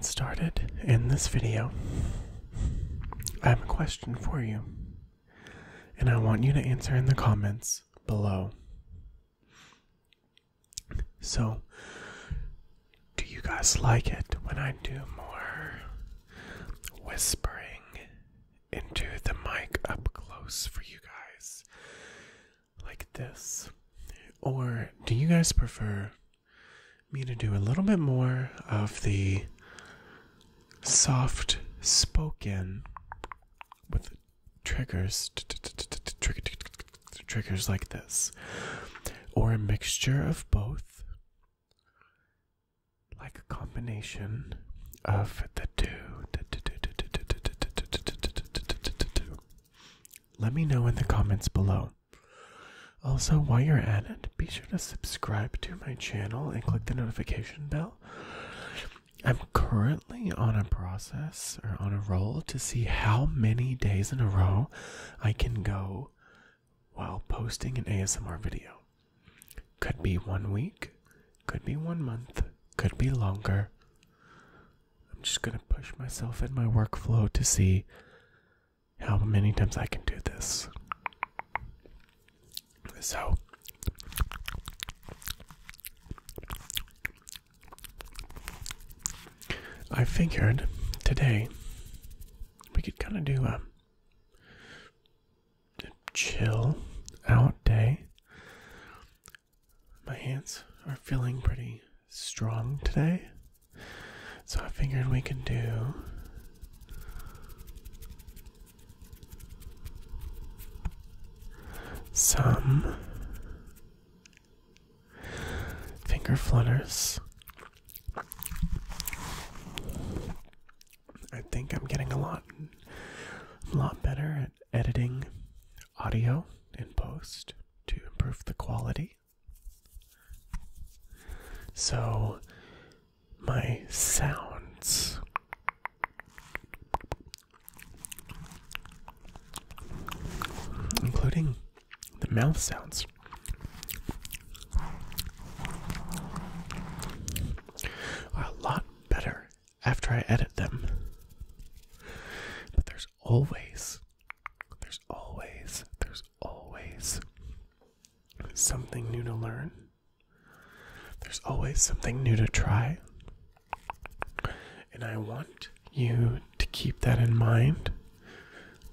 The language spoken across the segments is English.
get started in this video, I have a question for you. And I want you to answer in the comments below. So, do you guys like it when I do more whispering into the mic up close for you guys? Like this? Or do you guys prefer me to do a little bit more of the soft spoken with triggers triggers like this. Or a mixture of both. Like a combination of the two. Let me know in the comments below. Also, while you're at it, be sure to subscribe to my channel and click the notification bell. I'm currently on a process or on a roll to see how many days in a row I can go while posting an ASMR video. Could be one week, could be one month, could be longer. I'm just going to push myself in my workflow to see how many times I can do this. So, I figured today we could kind of do a, chill out day. My hands are feeling pretty strong today, so I figured we could do some finger flutters. I think I'm getting a lot, a lot better at editing audio in post to improve the quality. So, my sounds including the mouth sounds. Are a lot better after I edit them. But there's always, there's always, there's always something new to learn. There's always something new to try. And I want you to keep that in mind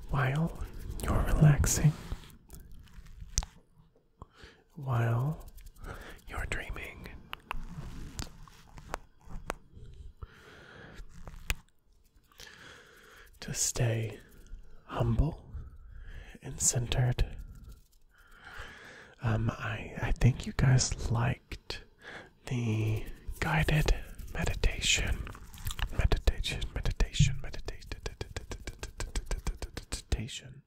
while you're relaxing while you're dreaming. To stay humble and centered. Um, I I think you guys liked the guided meditation, meditation, meditation, meditation, meditation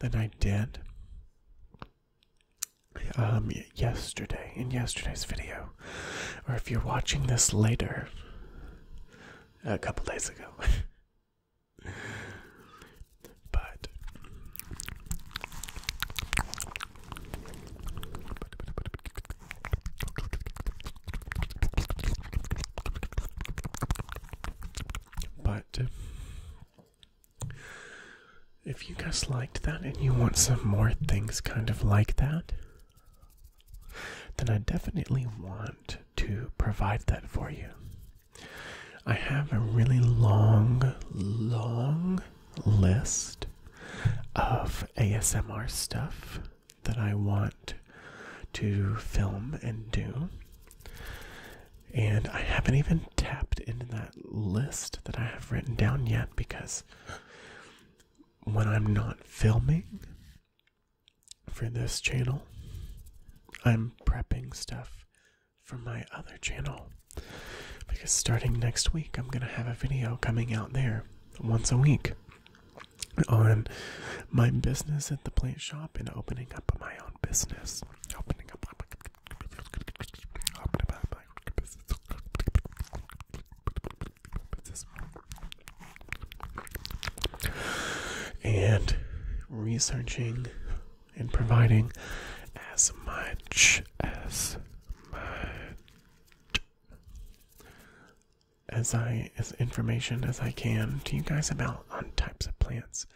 that I did um, yesterday in yesterday's video, or if you're watching this later, a couple days ago. but but if you guys liked that and you want some more things kind of like that, then I definitely want to provide that for you. I have a really long, long list of ASMR stuff that I want to film and do. And I haven't even tapped into that list that I have written down yet because when I'm not filming for this channel, I'm prepping stuff for my other channel. Because starting next week, I'm going to have a video coming out there once a week on my business at the plant shop and opening up my own business. Opening up my business. And researching and providing as much as much as I as information as I can to you guys about on types of plants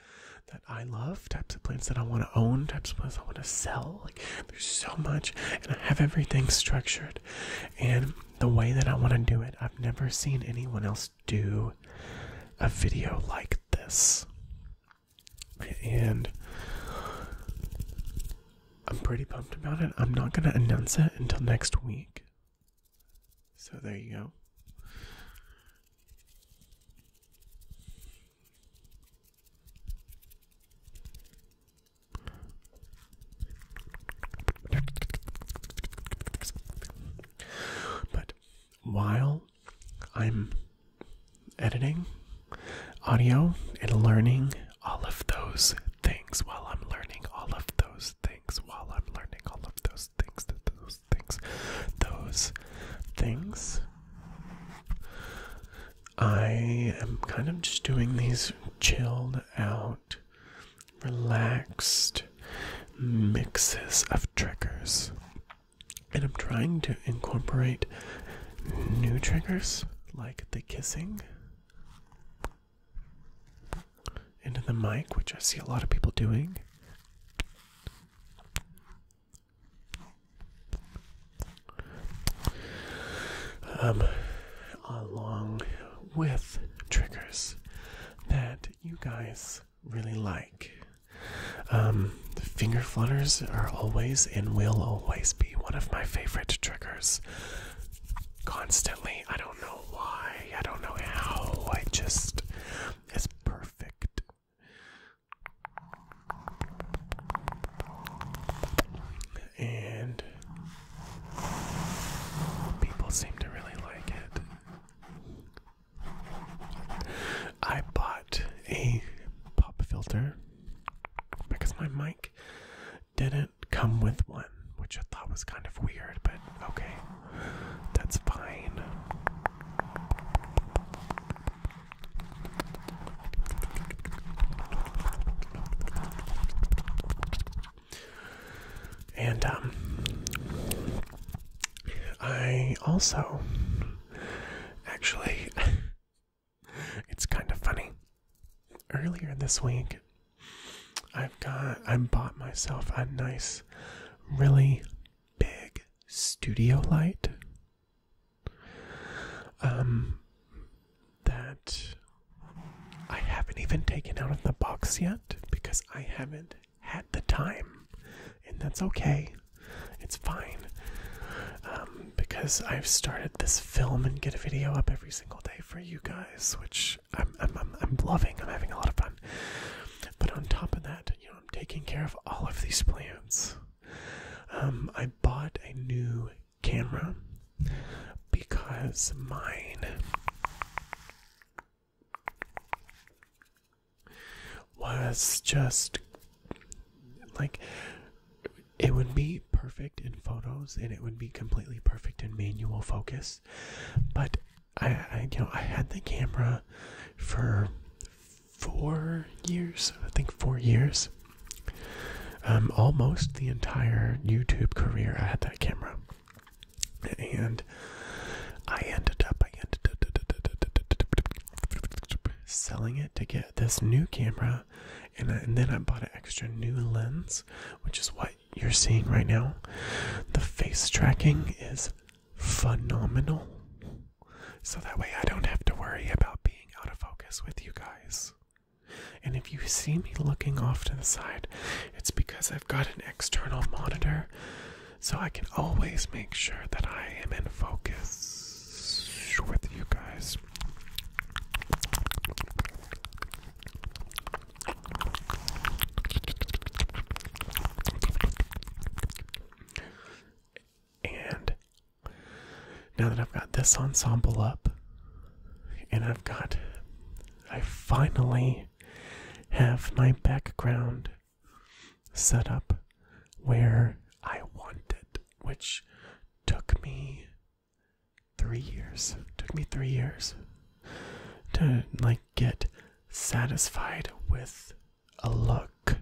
that I love, types of plants that I want to own, types of plants I want to sell. Like there's so much and I have everything structured. And the way that I want to do it, I've never seen anyone else do a video like this. And I'm pretty pumped about it. I'm not going to announce it until next week. So there you go. But while I'm editing audio and learning all of those things, while I'm learning all of those things, while I'm learning all of those things, those things, those things, I am kind of just doing these chilled out, relaxed mixes of triggers. And I'm trying to incorporate new triggers like the kissing into the mic, which I see a lot of people doing. Um, along with triggers that you guys really like. Um, finger flutters are always and will always be one of my favorite triggers. Constantly. I don't know why. I don't know how. I just. It's perfect. And people seem to really like it. I bought a pop filter because my mic didn't come with one, which I thought was kind of weird, but okay, that's fine. And um I also actually it's kind of funny. Earlier this week I bought myself a nice really big studio light. Um that I haven't even taken out of the box yet because I haven't had the time. And that's okay. It's fine. Um, because I've started this film and get a video up every single day for you guys, which I'm, I'm, I'm, I'm loving. I'm having a lot of fun. But on top of that, taking care of all of these plants. Um, I bought a new camera because mine was just like it would be perfect in photos and it would be completely perfect in manual focus but I, I you know i had the camera for four years i think four years um almost the entire youtube career i had that camera and i ended up i ended up selling it to get this new camera and, I, and then i bought an extra new lens which is what you're seeing right now the face tracking is phenomenal so that way i don't have to worry about being out of focus with you guys and if you see me looking off to the side it's because i've got an external monitor so i can always make sure that i am in focus with you guys. And now that I've got this ensemble up, and I've got, I finally have my background set up where I want it, which took me three years. Took me three years to like get satisfied with a look.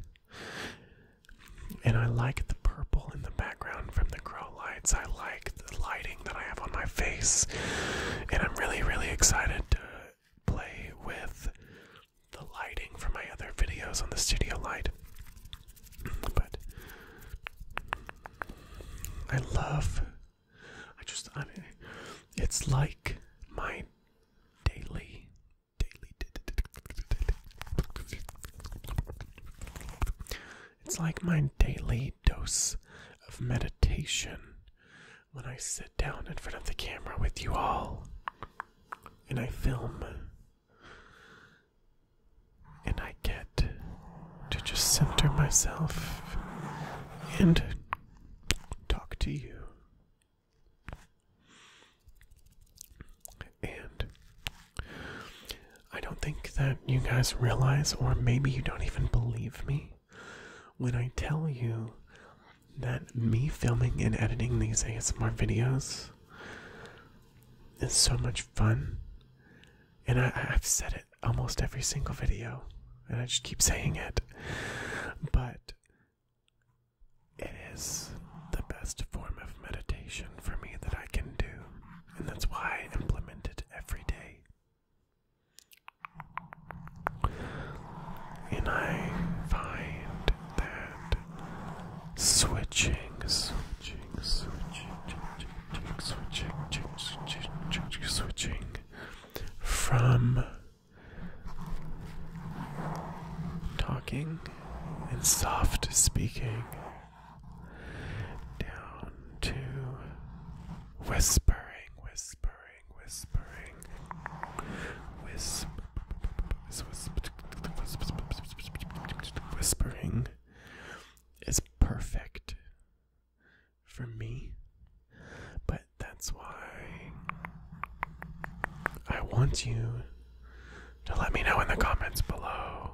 And I like the purple in the background from the grow lights. I like the lighting that I have on my face, and I'm really, really excited to play with the lighting for my other videos on the studio light. But I love, I just, I mean, it's like my daily, daily, it's like my daily dose of meditation when I sit down in front of the camera with you all and I film and I get to just center myself and talk to you. And I don't think that you guys realize, or maybe you don't even believe me, when I tell you that me filming and editing these ASMR videos is so much fun. And I, I've said it almost every single video, and I just keep saying it. But it is the best form of meditation for me that I can do, and that's why I implement it every day. And I find that switching, switching, switching, switching, switching, switching from talking and soft speaking down to whispering, whispering, whispering, whisper, whispering is perfect for me, but that's why You to let me know in the comments below.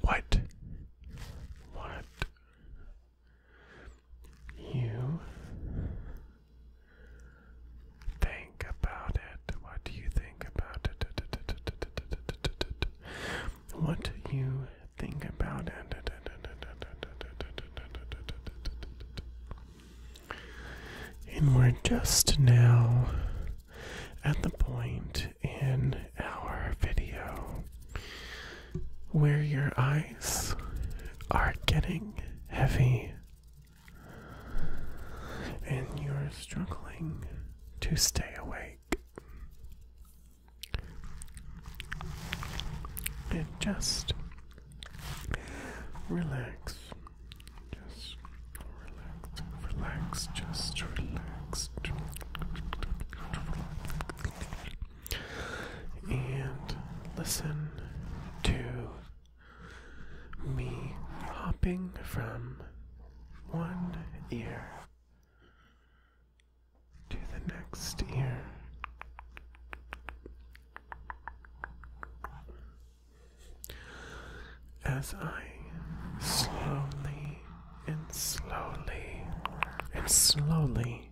What? What? You think about it? What do you think about it? What do you think about it? And we're just now at the point in our video where your eyes are getting heavy and you're struggling to stay awake. And just relax. Just relax. Relax. Just relax. And listen to me hopping from one ear to the next ear. As I slowly and slowly and slowly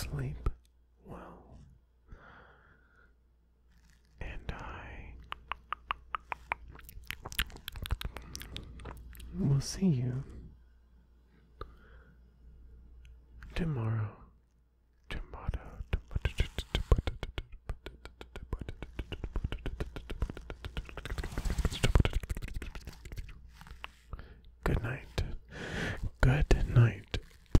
Sleep well. And I will see you tomorrow.